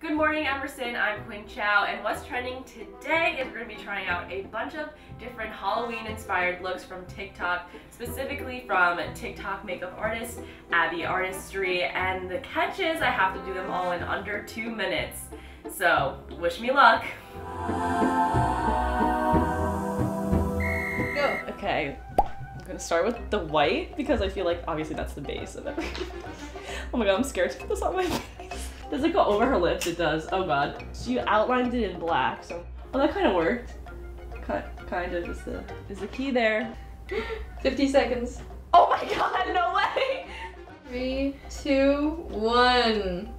Good morning, Emerson. I'm Quinn Chao, and what's trending today is we're going to be trying out a bunch of different Halloween inspired looks from TikTok, specifically from TikTok makeup artist Abby Artistry. And the catch is I have to do them all in under two minutes. So, wish me luck. Go. Okay, I'm gonna start with the white because I feel like obviously that's the base of everything. oh my god, I'm scared to put this on my face. Does it go over her lips? It does. Oh god. She outlined it in black, so oh that kind of worked. Kind, kind of is the is the key there. 50 seconds. Oh my god, no way! Three, two, one.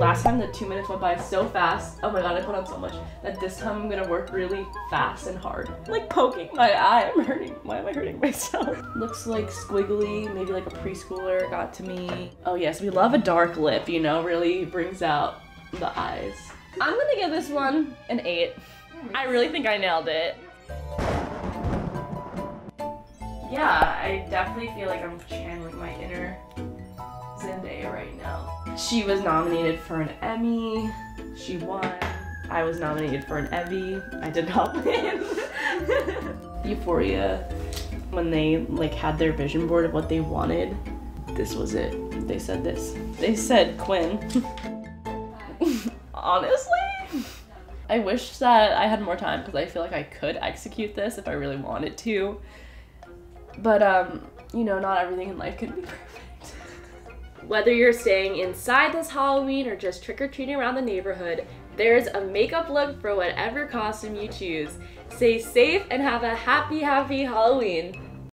Last time the two minutes went by so fast. Oh my god, I put on so much that this time I'm gonna work really fast and hard. Like poking my eye. I'm hurting. Why am I hurting myself? Looks like squiggly, maybe like a preschooler got to me. Oh yes, we love a dark lip, you know, really brings out the eyes. I'm gonna give this one an eight. I really think I nailed it. Yeah, I definitely feel like I'm channeling my inner Zendaya right now. She was nominated for an Emmy. She won. I was nominated for an Emmy. I did not win. Euphoria, when they like had their vision board of what they wanted, this was it. They said this. They said Quinn. Honestly, I wish that I had more time because I feel like I could execute this if I really wanted to. But um, you know, not everything in life can be perfect. Whether you're staying inside this Halloween or just trick or treating around the neighborhood, there's a makeup look for whatever costume you choose. Stay safe and have a happy, happy Halloween.